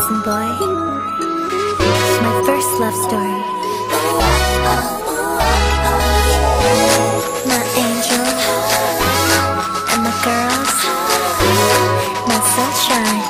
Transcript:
Listen, boy. It's my first love story. My angel and my girls, my sunshine.